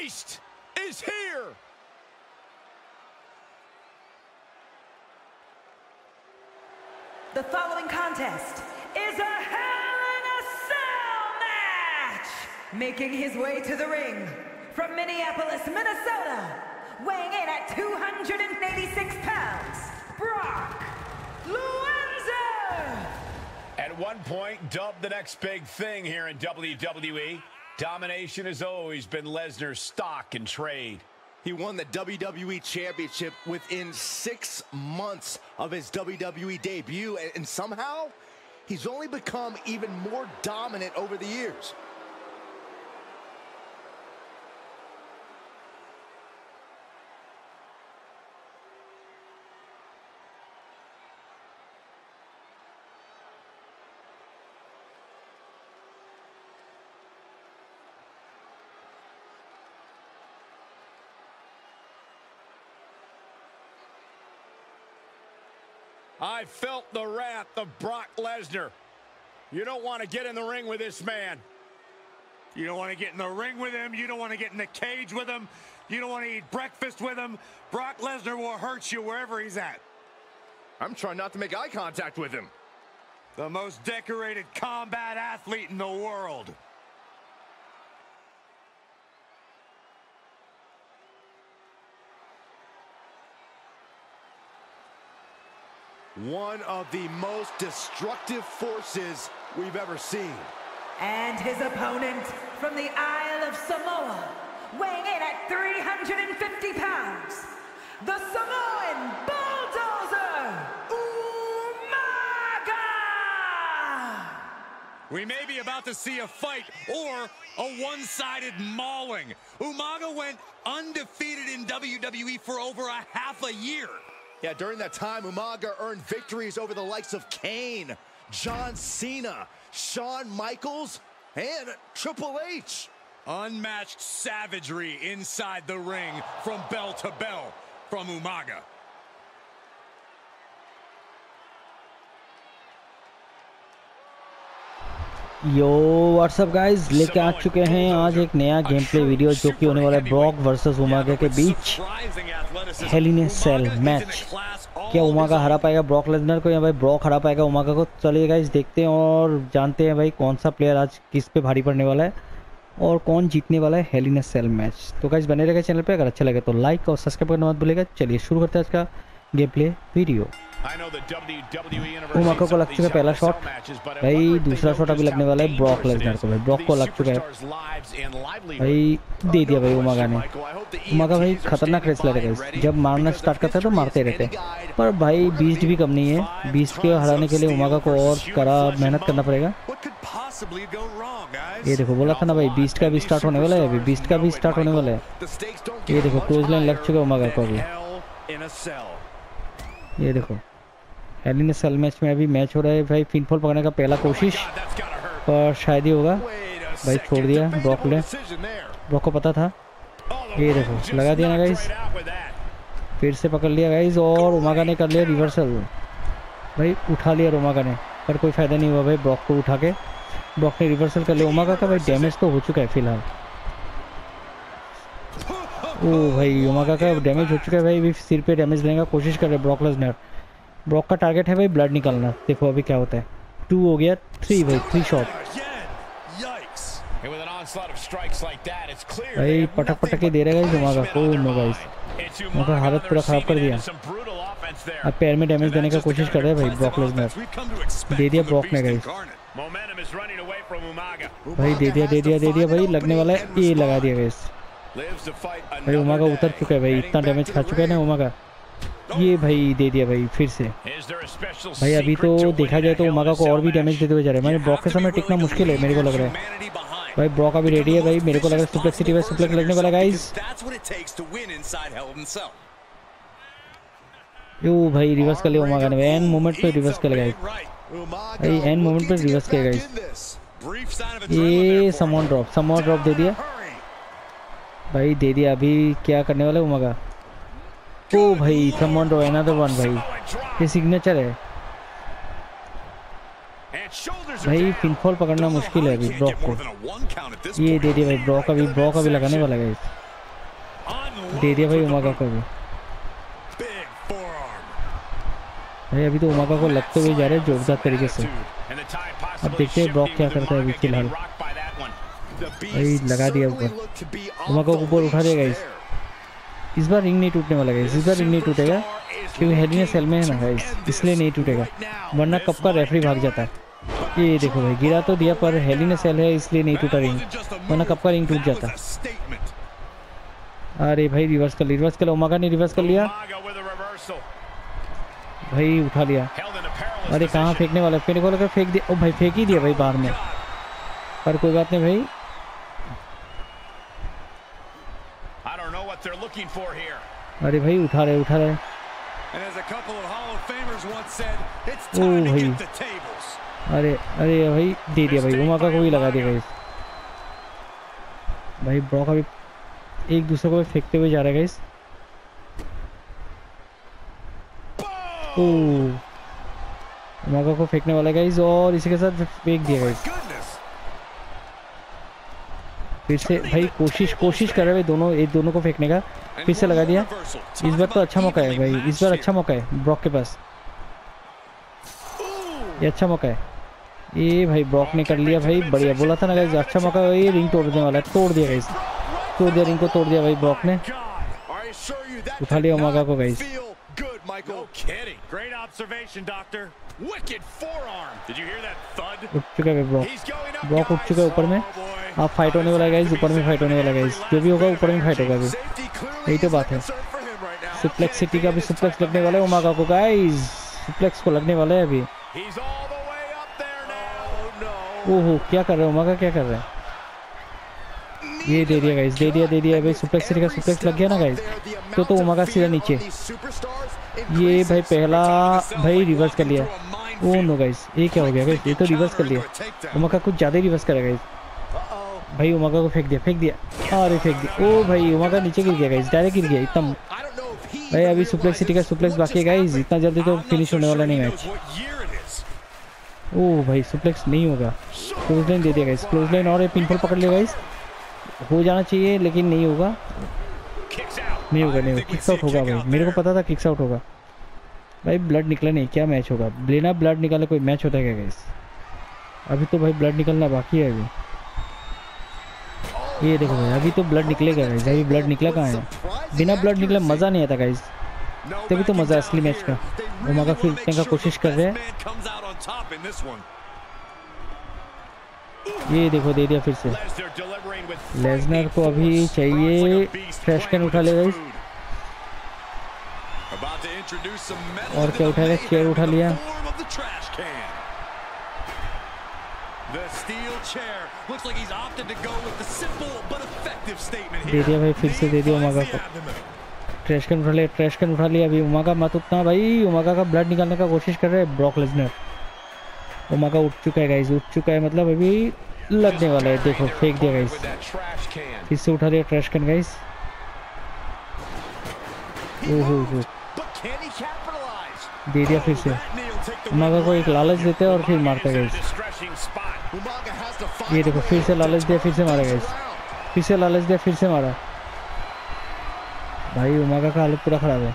Beast is here. The following contest is a Hell in a Cell match! Making his way to the ring from Minneapolis, Minnesota, weighing in at 286 pounds, Brock Luenzer! At one point, dubbed the next big thing here in WWE, domination has always been Lesnar's stock and trade. He won the WWE Championship within six months of his WWE debut, and, somehow he's only become even more dominant over the years. I felt the wrath of Brock Lesnar. You don't want to get in the ring with this man. You don't want to get in the ring with him. You don't want to get in the cage with him. You don't want to eat breakfast with him. Brock Lesnar will hurt you wherever he's at. I'm trying not to make eye contact with him. The most decorated combat athlete in the world. One of the most destructive forces we've ever seen. And his opponent from the Isle of Samoa, weighing in at 350 pounds, the Samoan Bulldozer, Umaga! We may be about to see a fight or a one-sided mauling. Umaga went undefeated in WWE for over a half a year. Yeah, during that time, Umaga earned victories over the likes of Kane, John Cena, Shawn Michaels, and Triple H. Unmatched savagery inside the ring from bell to bell from Umaga. Yo what's up guys लेके आ चुके हैं आज एक नया game play video जो कि होने वाला है ब्रॉक वर्सेस उमागा के बीच hell in a cell match क्या उमागा हरा पाएगा? ब्रॉक लेजनर को या भाई ब्रॉक हरा पाएगा उमागा को? चलिए गाइस देखते हैं और जानते हैं भाई कौन सा प्लेयर आज किस पे भारी पड़ने वाला है और कौन जीतने वाला है hell in a cell match तो गाइस बने रहेगा चैनल पे। अगर अच्छा लगे तो लाइक और सब्सक्राइब करना मत भूलेगा चलिए शुरू करते हैं आज का गेम प्ले वीडियो उमाका को लग चुका है पहला शॉट भाई दूसरा शॉट अभी लगने वाला है ब्रॉक लेजनर को। भाई ब्रॉक को लग चुका है। भाई दे दिया भाई उमागा ने उमागा भाई खतरनाक रेसलर है गाइस जब मारना स्टार्ट करता है तो मारते रहते हैं। पर भाई बीस्ट भी कम नहीं है। बीस्ट के हराने के लिए उमागा को और करा मेहनत करना पड़ेगा। ये देखो बोला था ना भाई बीस्ट का भी स्टार्ट होने वाला है। अभी बीस्ट का भी स्टार्ट होने वाला है। ये देखो क्लोज लाइन लग चुका है उमागा को अभी। ये देखो। हेलिन सेल मैच में अभी मैच हो रहा है भाई। फिनफॉल पकड़ने का पहला कोशिश। पर शायद ही होगा। भाई छोड़ दिया। ब्रॉक ने। ब्रॉक को पता था। ये देखो। लगा दिया ना गाइस फिर से पकड़ लिया गाइस और उमागा ने कर लिया रिवर्सल भाई उठा लिया रोमागा ने। पर कोई फ़ायदा नहीं हुआ भाई ब्रॉक को उठा के। ब्रॉक ने रिवर्सल कर लिया। उमागा का भाई डैमेज तो हो चुका है फ़िलहाल। ओ भाई उमागा का डैमेज हो चुका है भाई भी सिर पे डैमेज लेने का कोशिश कर रहे ब्रॉक लेजनर ब्रॉक का टारगेट है भाई ब्लड निकालना। देखो अभी क्या होता है। टू हो गया थ्री भाई थ्री शॉट भाई पटक पटक के दे रहा है उमागा को नो गाइस उनका हालत पूरा ख़राब कर दिया। अब पैर में डैमेज देने का कोशिश कर रहे हैं भाई ब्रॉक लेजनर दे दिया ब्रॉक ने गाइस भाई, दे दिया दे दिया दे दिया भाई, लगने वाला है ये लगा दिया गाइस भाई उमागा उतर चुका है भाई इतना डैमेज खा चुका है ना उमागा ये भाई दे दिया भाई फिर से। भाई अभी तो देखा जाए तो उमागा को और भी डैमेज देते हुए जा रहे हैं। भाई ब्रॉक के सामने टिकना मुश्किल है मेरे को लग रहा है। भाई ब्रॉक अभी रेडी है भाई मेरे को लग रहा है सुप्लेक्स सिटी में सुप्लेक्स लगने वाला गाइस यो भाई रिवर्स कर लिया उमागा ने एंड मोमेंट पे रिवर्स कर गाइस भाई एंड मोमेंट पे रिवर्स किया गाइस ये समवन ड्रॉप समवन ड्रॉप दे दिया। भाई दे दिया अभी क्या करने वाला है उमागा ओ भाई? समवन ड्रॉ अनदर वन भाई। ये सिग्नेचर है। भाई पिनफॉल पकड़ना मुश्किल है अभी ब्रॉक को। ये दे दिया भाई ब्रॉक अभी ब्रॉक अभी लगाने वाला है। दे दिया भाई उमागा को भी। भाई, अभी तो उमागा को लगते हुए जा रहे हैं, जोरदार तरीके से। अब देखते हैं ब्रॉक क्या करता है अभी, फ़िलहाल। भाई लगा दिया ऊपर। उमागा को ऊपर उठा देगा इस इस बार रिंग नहीं टूटने वाला गाइस इस बार रिंग नहीं टूटेगा क्योंकि हेडी ने सेल में है ना गाइस इसलिए नहीं टूटेगा। वरना कब का रेफरी भाग जाता है। ये देखो भाई गिरा तो दिया पर हेली ने सेल है इसलिए नहीं टूटा रिंग वरना कब का रिंग टूट जाता। अरे भाई रिवर्स कर लिया रिवर्स कर लिया। उमागा ने रिवर्स कर लिया। भाई उठा लिया। अरे कहाँ फेंकने वाला फेंकने वाला का फेंक दिया ओ भाई फेंक ही दिया भाई बाहर में। पर कोई बात नहीं भाई। They're looking for here. अरे भाई उठा रहे उठा रहे। And as a couple of Hall of Famers once said, it's Oh, time to get the tables. अरे अरे भाई दे दिया भाई उमाका को भी लगा दिया भाई। भाई ब्रॉक अभी एक दूसरे को फेंकते हुए जा रहा है गाइस ओह। उमाका को फेंकने वाला गाइस और इसी के साथ फेंक दिया गाइस Goodness. फिर से भाई कोशिश कोशिश कर रहे हैं दोनों, एक दोनों को फेंकने का। फिर से लगा दिया। इस बार तो अच्छा मौका है भाई, इस बार अच्छा मौका है ब्रॉक के पास। ये अच्छा मौका है। ये भाई ब्रॉक ने कर लिया भाई, बढ़िया बोला था ना गाइस अच्छा मौका है, ये रिंग तोड़ने वाला है, तोड़ दिया गाइस तोड़ दिया रिंग को तोड़ दिया भाई ब्रॉक ने। उठा लिया not को guys Wicked forearm. Did you hear that thud? उठ चुका है ब्रो। ब्रो उठ चुका है ऊपर में। अब फाइट हाँ, होने वाला है गाइस ऊपर में फाइट होने वाला है गाइस जो भी होगा ऊपर में फाइट होगा अभी। यही तो बात है। सुप्लेक्स सिटी का भी सुप्लेक्स लगने वाला है उमागा को गाइस सुप्लेक्स को लगने वाला है अभी। ओहो क्या कर रहे हैं उमागा क्या कर रहे हैं? ये दे दिया गाइस दे दिया दे दिया। भाई सुप्लेक्स का सुप्लेक्स लग गया ना गाइस तो तो उमागा सीधा नीचे। ये भाई पहला भाई रिवर्स कर लिया। ओ नो गाइस ये क्या हो गया गाइस ये तो रिवर्स कर लिया। उमागा कुछ ज़्यादा ही रिवर्स करा गाइस भाई उमागा को फेंक दिया फेंक दिया। अरे फेंक दिया। ओ भाई उमागा नीचे गिर गया गाइस डायरेक्ट गिर गया इतना भाई अभी सुप्लेक्स सिटी का सुप्लेक्स बाकी है गाइस इतना जल्दी तो फिनिश होने वाला नहीं मैच. ओ भाई सुप्लेक्स नहीं होगा। क्लोज लाइन दे दिया गाइस क्लोज लाइन और पिनफॉल पकड़ लिया गाइस हो जाना चाहिए, लेकिन नहीं होगा। नहीं होगा नहीं होगा। किक्स आउट होगा भाई। मेरे को पता था किक्स आउट होगा। भाई ब्लड निकला नहीं। क्या मैच होगा? बिना ब्लड निकाले कोई मैच होता है क्या गाइस अभी तो भाई ब्लड निकलना बाकी है अभी। ये देखो भाई, अभी तो ब्लड निकलेगा गाइस अभी ब्लड निकला कहाँ है? बिना ब्लड निकले मज़ा नहीं आता गाइस तभी तो मज़ा असली मैच का। उमागा फिर का कोशिश कर रहे हैं। ये देखो दे दिया फिर से। लेजनर को अभी चाहिए फ्रेशकन उठा ले गई और क्या उठाया चेयर उठा लिया। दे दिया भाई फिर से दे दिया उमागा को। ट्रेशकन उठा लिया ट्रेशकन उठा लिया। अभी उमागा मत उतना भाई उमागा का ब्लड निकालने का कोशिश कर रहे हैं ब्रॉक लेजनर। उमागा उठ चुका है गाइस उठ चुका है मतलब अभी लगने वाला है देखो फेंक दिया गाइस. फिर से उठा लिया ट्रैश कैन गाइस ओहो हो? दे दिया फिर से। उमागा को एक लालच देते हैं और फिर मारता गाइस ये देखो फिर से लालच दिया फिर से मारा गाइस फिर से लालच दिया फिर से मारा। भाई उमागा का हालत पूरा खराब है।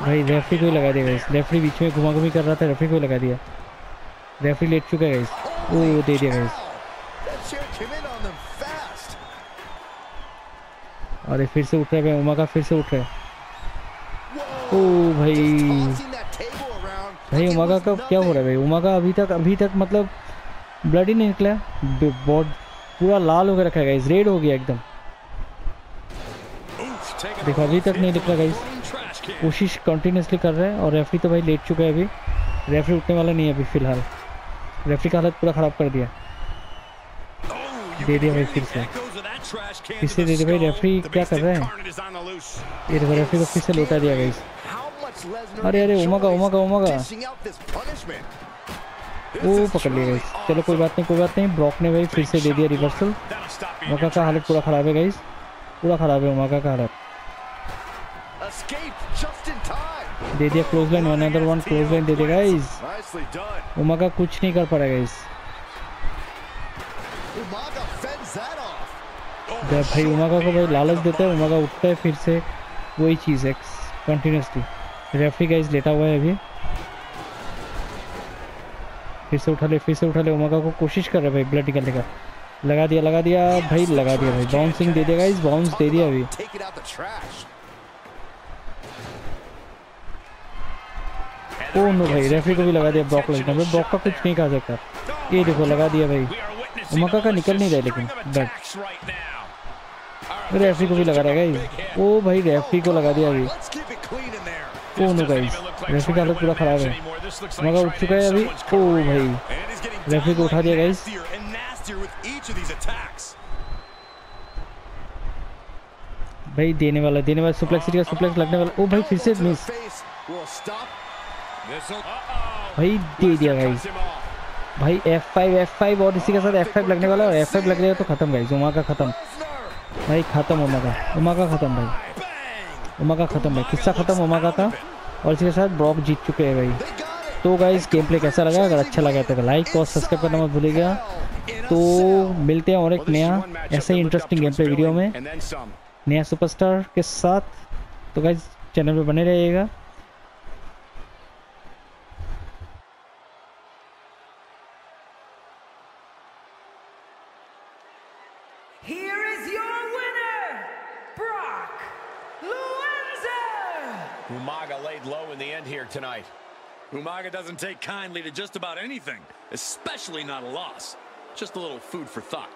भाई रेफरी को ही लगा दिया गाइस रेफरी बीच में घुमा घुमी कर रहा था रेफरी को ही लगा दिया। रेफरी लेट चुका है ओ दे दिया गाइस. अरे फिर से उठ रहे भाई उमा का फिर से उठ रहे Whoa. ओ भाई. भाई उमागा का क्या हो रहा है भाई? उमा का अभी तक अभी तक मतलब ब्लड ही नहीं निकला बहुत पूरा लाल होकर रखा है रेड हो गया एकदम. देखो, अभी तक नहीं निकला गाइस. कोशिश कंटिन्यूसली कर रहे हैं और रेफरी तो भाई लेट चुका है अभी. रेफरी उठने वाला नहीं है अभी फ़िलहाल. रेफरी का हालत पूरा खराब कर दिया। दे दिया हमें फिर से। इससे दे दे भाई रेफरी क्या कर रहे हैं? ये देखो रेफरी को फिर से लौटा दिया गाइस अरे अरे उमा का उमा का उमा का। ओ पकड़ लिया गाइस चलो कोई बात नहीं कोई बात नहीं। ब्रॉक ने भाई फिर से दे दिया रिवर्सल उमा का हालत पूरा खराब है गाइस पूरा खराब है उमा का हालत। दे दिया clothesline one other one clothesline दे दिया गाइस Nicely done. उमागा कुछ नहीं कर पा रहा गाइस Umaga fends that भाई उमागा को भाई लालच देता है उमागा उठता है फिर से वही चीज़ है कंटिन्यूसली रेफरी का इस लेटा हुआ है अभी। फिर से उठा ले फिर से उठा ले उमागा को कोशिश कर रहे भाई ब्लड निकालने का। लगा दिया लगा दिया भाई लगा दिया भाई। बाउंसिंग दे देगा इस बाउंस दे दिया अभी। ओ नो भाई रेफरी को भी लगा दिया ब्लॉक लगना भाई ब्लॉक का कुछ नहीं कहा सकता। ये देखो लगा दिया भाई। उमाका का निकल नहीं रहा लेकिन बट। रेफरी को भी लगा रहा है ओ भाई रेफरी को लगा दिया अभी। ओ नो गाइस रेफरी का हालत पूरा खराब है। मगर उठ चुका है अभी। ओ भाई रेफरी को उठा दिया गाइस भाई देने वाला देने वाला सुप्लेक्स का सुप्लेक्स लगने वाला। ओ भाई फिर से मिस भाई दे दिया गाइस भाई F5 F5 और इसी के साथ F5 लगने वाला और F5 लग गया तो खत्म गाइस उमा का खत्म। भाई खत्म उमा का उमा का खत्म भाई। उमा का खत्म भाई किस्सा खत्म उमा का था। और इसी के साथ ब्रॉक जीत चुके हैं भाई। तो गाइस गेम प्ले कैसा लगा? अगर अच्छा लगा तो लाइक और सब्सक्राइब करना मत भूलिएगा। तो मिलते हैं और एक नया ऐसे ही इंटरेस्टिंग गेम प्ले वीडियो में। नया सुपरस्टार के साथ। तो गाइस चैनल पे बने रहिएगा। Umaga laid low in the end here tonight. Umaga doesn't take kindly to just about anything, especially not a loss. Just a little food for thought.